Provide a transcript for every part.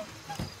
Let's go.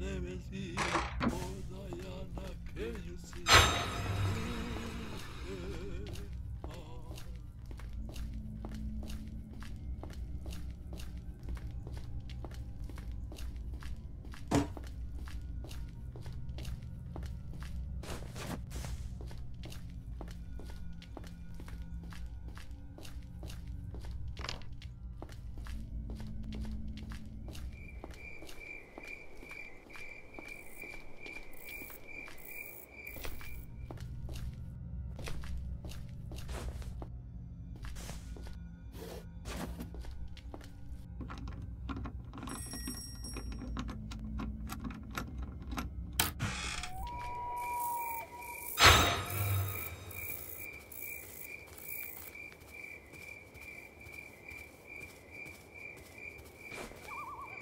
demesi o dayanak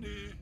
Granny!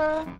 Uh...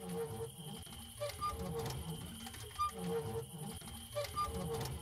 Thank you.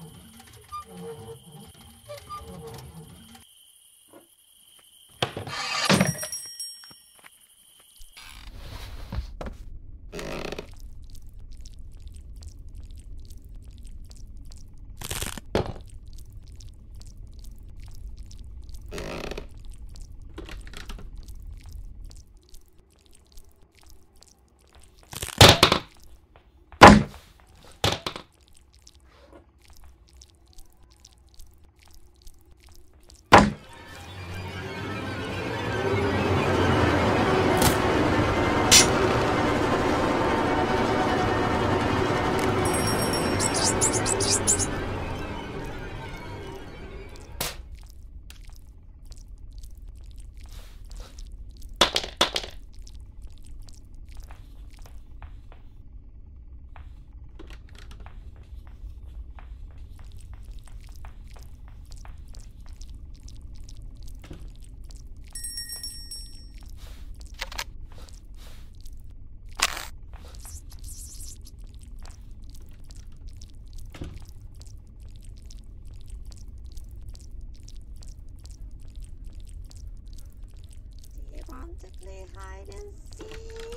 Play hide and seek?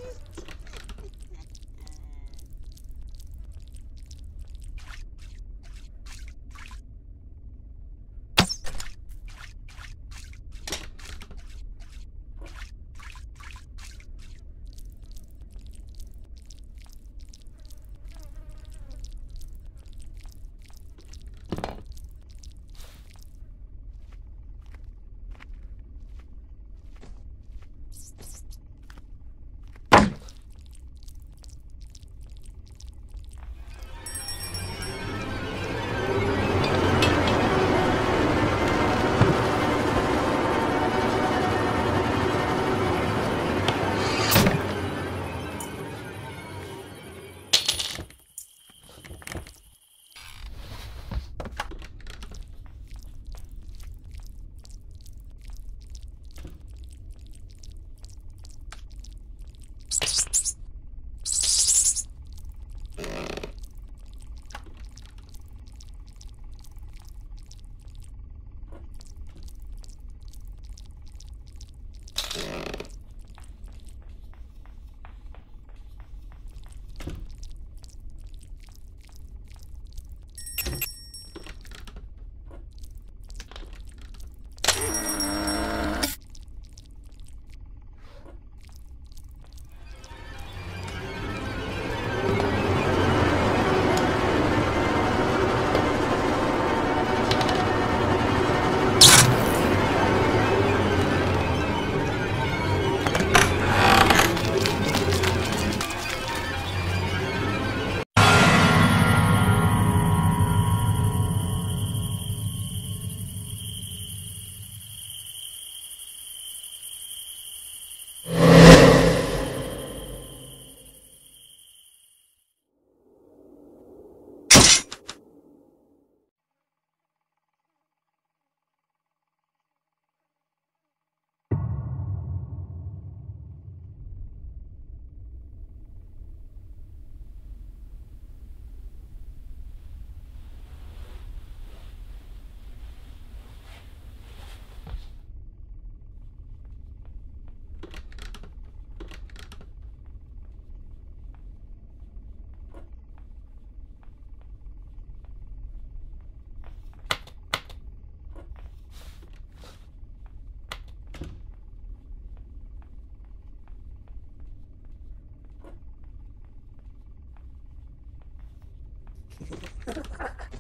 Ha ha ha.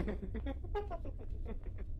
ハハハハ!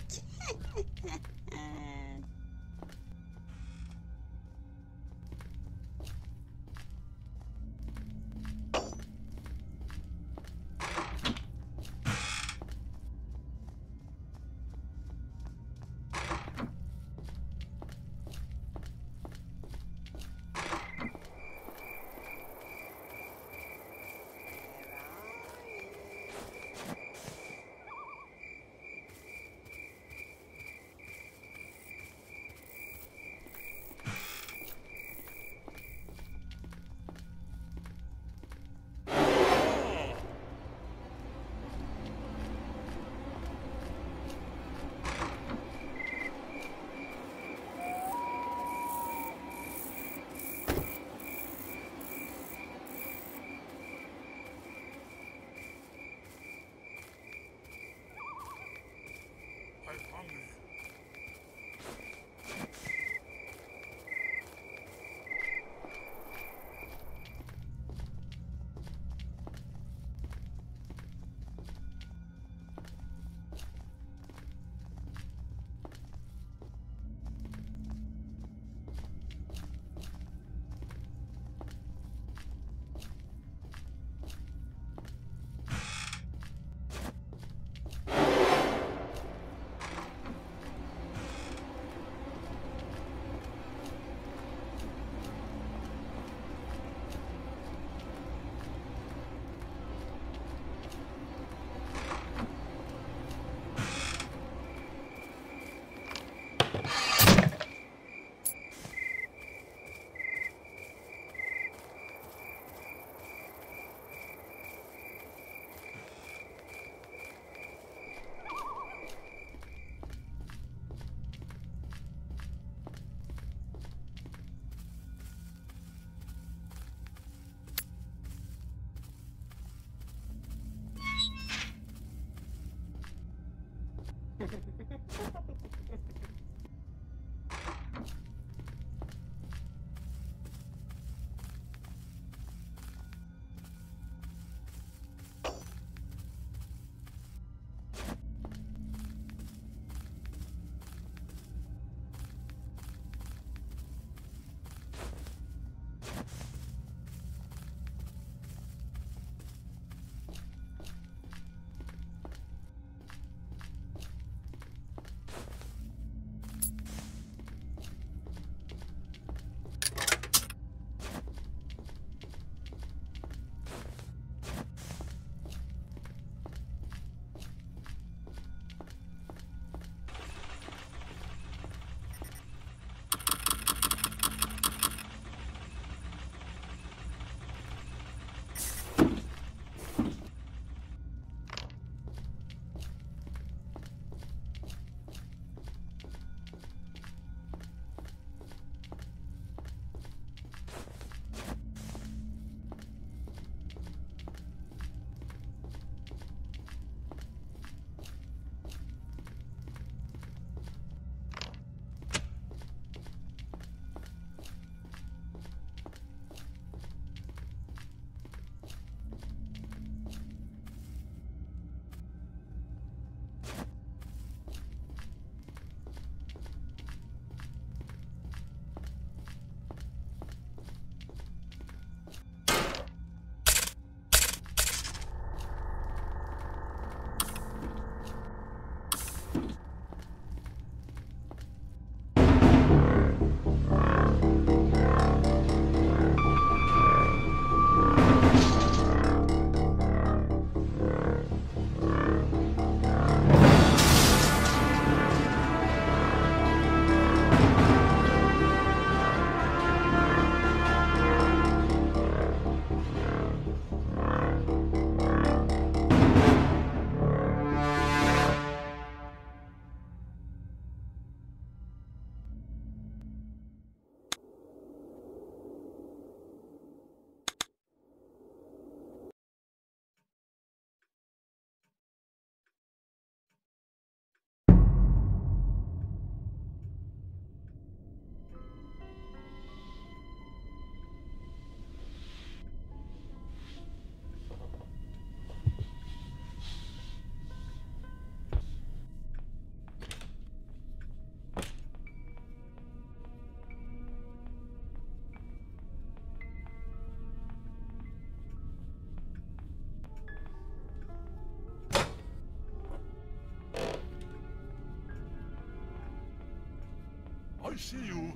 I see you.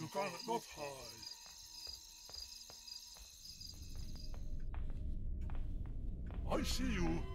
You cannot hide. I see you.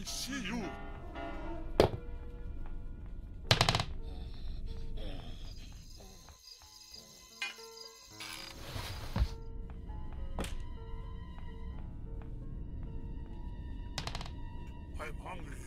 I see you. I'm hungry.